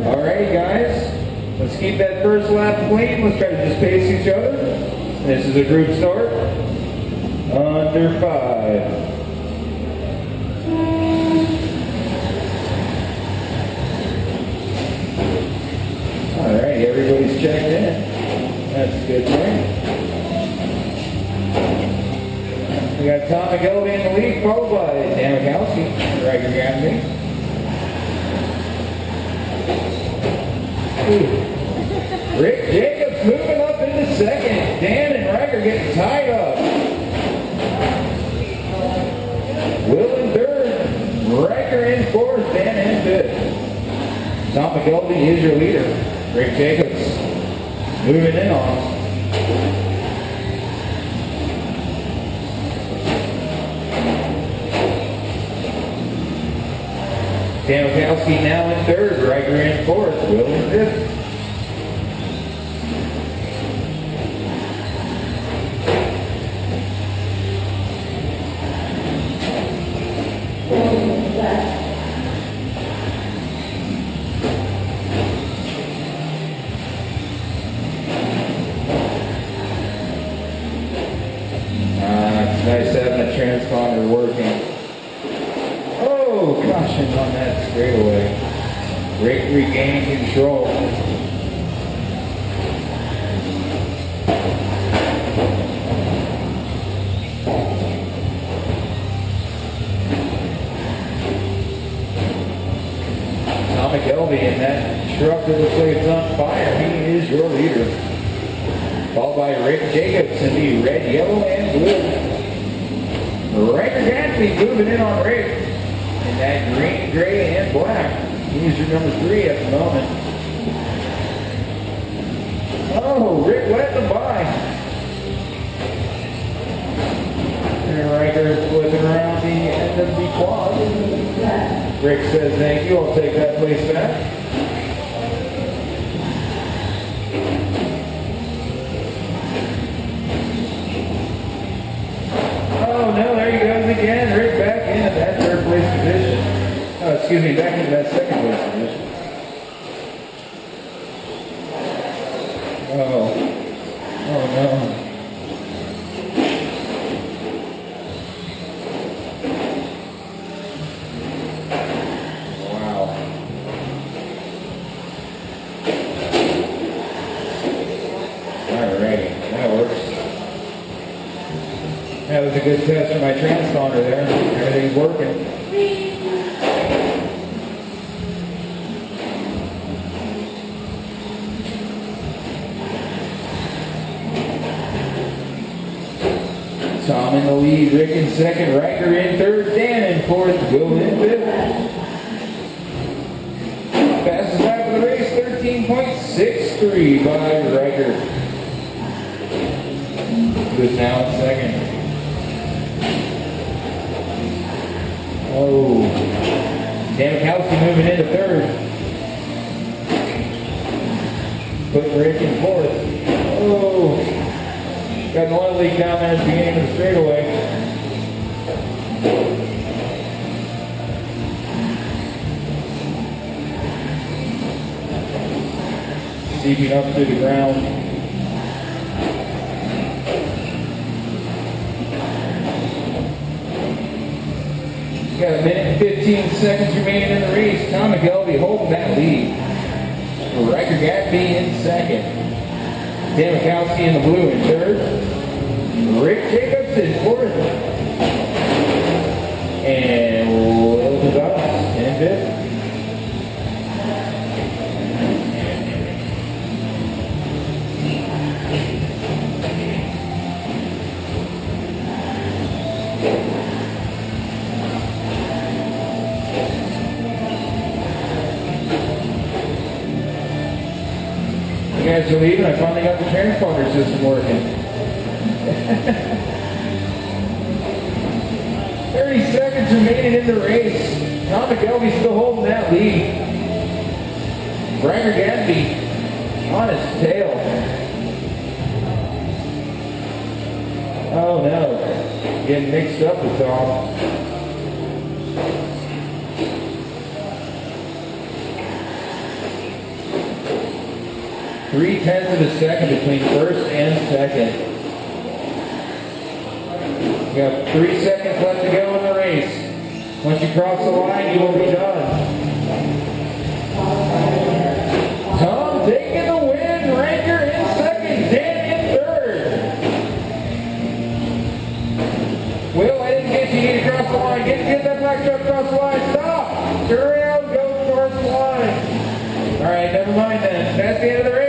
Alrighty, guys. Let's keep that first lap clean. Let's try to just pace each other. This is a group start. Under five. Alright, everybody's checked in. That's a good thing. We got Tom McGillivray in the lead, followed by Dan Mikowski, Riker Rick Jacobs moving up into second. Dan and Riker getting tied up. Will in third. Riker in fourth. Dan in fifth. Tom McGillivray is your leader. Rick Jacobs moving in on. Dan Mikowski now in third, Riker in fourth, Will in fifth. Ah, nice having a transponder working. Oh, caution on that straightaway. Rick regained control. Tom McKelvey in that truck looks like it's on fire. He is your leader. Followed by Rick Jacobs in the red, yellow, and blue. Riker Gatsby moving in on Rick in that green, gray, and black. He's your number three at the moment. Oh, Rick the by. And Riker flipping around the end of the quad. Rick says thank you. I'll take that place back. Excuse me, back into that second place position. Oh. Oh no. Wow. Alrighty, that works. That was a good test for my transponder there. Everything's working. The lead, Rick in second, Riker in third, Dan in fourth, Will in fifth. Fastest lap of the race, 13.63 by Riker. Who's now in second. Oh. Dan Mikowski moving into third. Putting Rick in fourth. Got an oil leak down there at the beginning of the straightaway. Seeping up to the ground. Got a minute and 15 seconds remaining in the race. Tom McGelvey holding that lead. Riker Gatsby in second. Dan Mikowski in the blue in third. Rick Jacobs in fourth. You guys are leaving. I finally got the transponder system working. 30 seconds remaining in the race. Tom McKelvey still holding that lead. Riker Gatsby on his tail. Oh no. Getting mixed up with Tom. Three tenths of a second between first and second. You have three seconds left to go in the race. Once you cross the line, you will be done. Tom taking the win. Ranger in second. Dan in third. Will, I didn't get you. You need to cross the line. Get, get that black truck across the line. Stop. Turn around. Go towards the line. All right, never mind then. That's the end of the race.